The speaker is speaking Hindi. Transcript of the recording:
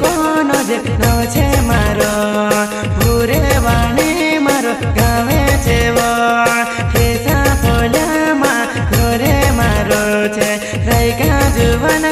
कोनो जे नौ छे जाएगा ज़ुबान